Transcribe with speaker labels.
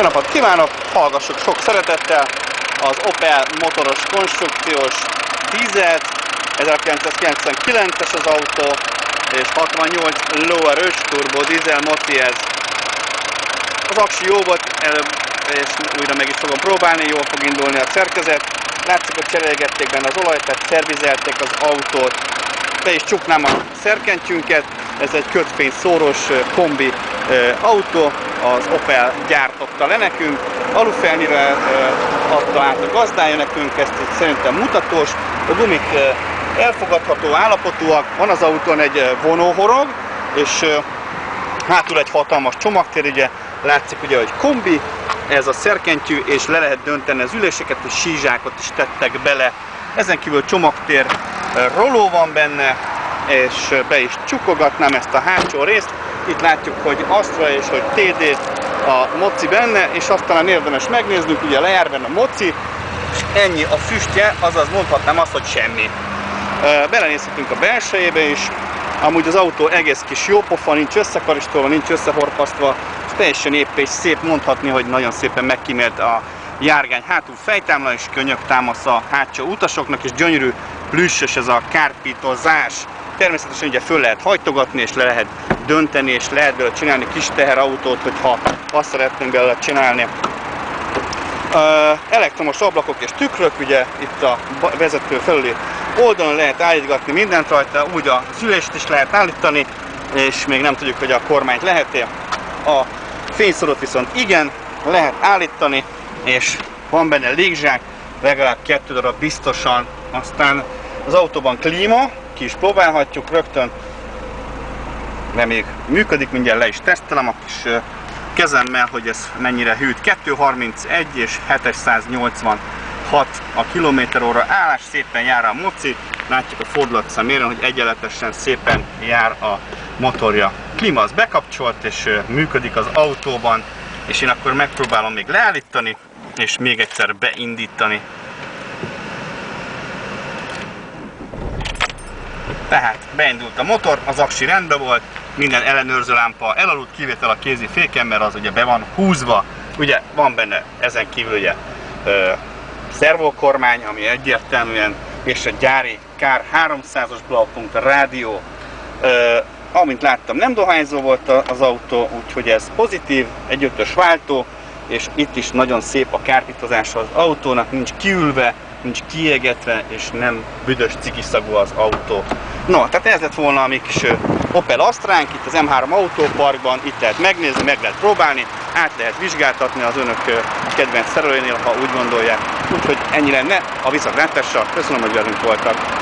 Speaker 1: Jó napot kívánok! Hallgassuk sok szeretettel az Opel motoros konstrukciós dízelt. 1999-es az autó, és 68 lóerős turbo dízel moci ez. Az aksi jó volt, előbb, és újra meg is fogom próbálni, jól fog indulni a szerkezet. Látszik, hogy cserélgették benne az olajt, tehát szervizelték az autót. Be is csuknám a szerkentyünket, ez egy kötfény szóros kombi autó, az Opel gyártotta le nekünk, alufelnyire adta át a gazdája nekünk, ezt itt szerintem mutatós, a gumik elfogadható állapotúak, van az autón egy vonóhorog, és hátul egy hatalmas csomagtér, ugye látszik ugye, hogy kombi, ez a szerkentyű, és le lehet dönteni az üléseket, és sízsákot is tettek bele. Ezen kívül csomagtér roló van benne, és be is csukogatnám ezt a hátsó részt. Itt látjuk, hogy Astra és hogy TD a moci benne, és azt talán érdemes megnéznünk, ugye lejár benne a moci, és ennyi a füstje, azaz mondhatnám azt, hogy semmi. Belenézhetünk a belsejébe is, amúgy az autó egész kis jó pofa, nincs összekaristolva, nincs összehorpasztva, és teljesen épp és szép mondhatni, hogy nagyon szépen megkímélt a járgány hátul fejtámla és könyök támasz a hátsó utasoknak, és gyönyörű plüssös ez a kárpítozás. Természetesen ugye föl lehet hajtogatni, és le lehet dönteni, és lehet belőle csinálni kis teherautót, hogyha azt szeretnénk belőle csinálni. Elektromos ablakok és tükrök, ugye itt a vezető felüli oldalon lehet állítgatni mindent rajta, úgy a szülést is lehet állítani, és még nem tudjuk, hogy a kormányt lehet-e. A fényszorot viszont igen, lehet állítani, és van benne légzsák, legalább kettő darab biztosan. Aztán az autóban klíma, ki is próbálhatjuk rögtön, de még működik, mindjárt le is tesztelem a kis kezemmel, hogy ez mennyire hűt. 231 és 786 a kilométer óra állás, szépen jár a moci, látjuk a fordulat szeméren, hogy egyenletesen szépen jár a motorja. Klíma az bekapcsolt és működik az autóban, és én akkor megpróbálom még leállítani, és még egyszer beindítani. Tehát beindult a motor, az aksi rendben volt, minden ellenőrző lámpa elaludt, kivétel a kézi féken, mert az ugye be van húzva. Ugye van benne ezen kívül ugye ö, szervokormány, ami egyértelműen, és a gyári kár 300-as Blaupunkt rádió. Ö, amint láttam, nem dohányzó volt az autó, úgyhogy ez pozitív, egy ötös váltó, és itt is nagyon szép a kárpítozás az autónak, nincs kiülve, nincs kiégetve, és nem büdös cikiszagú az autó. No, tehát ez lett volna a mi kis Opel Astránk, itt az M3 autóparkban, itt lehet megnézni, meg lehet próbálni, át lehet vizsgáltatni az önök kedvenc szerelőnél, ha úgy gondolják. Úgyhogy ennyi lenne a viszontlátásra. Köszönöm, hogy velünk voltak.